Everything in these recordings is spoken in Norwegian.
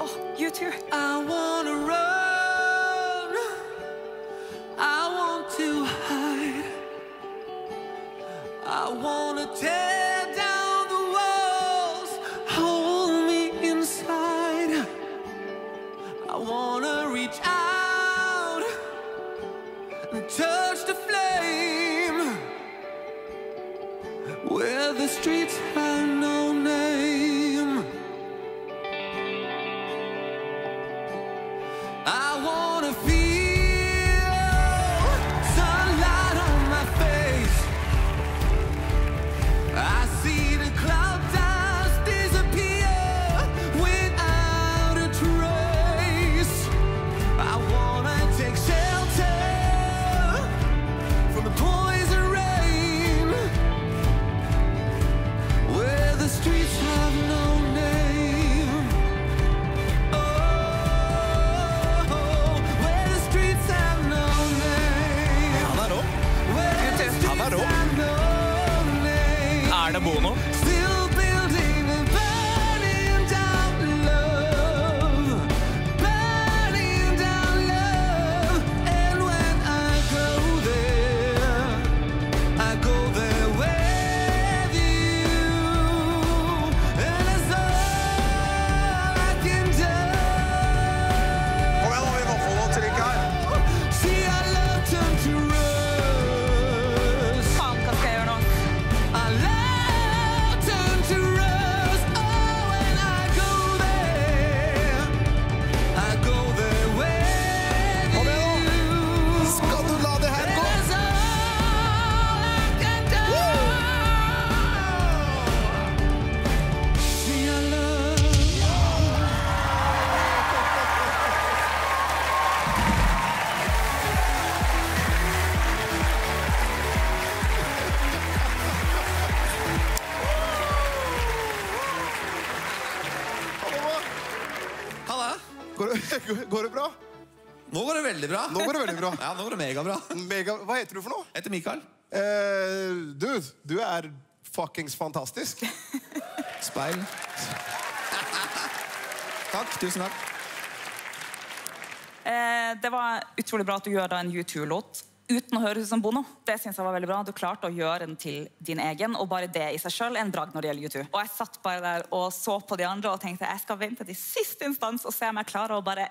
Åh, U2. I wanna run. I want to hide. I wanna tear down the walls. Hold me inside. I wanna reach out and touch the flame where the streets have no Bono? Går det, går det bra? Nå går det veldig bra. Nå går det veldig bra. Ja, nå går det megabra. Mega, hva heter du for noe? Jeg heter Mikael. Eh, du, du er fuckings fantastisk. Speil. takk. Tusen takk. Eh, det var utrolig bra at du gjør da en U2-låt uten å høres ut som Bono. Det synes jeg var veldig bra. Du klarte å gjøre den til din egen, og bare det i seg selv er en bragd når det gjelder U2. Og jeg satt bare der og så på de andre og tenkte jeg skal vente til siste instans og se om jeg klarer å bare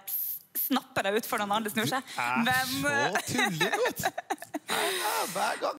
snappe deg ut før noen andre snur seg. Du Men Så tullete! Hver gang.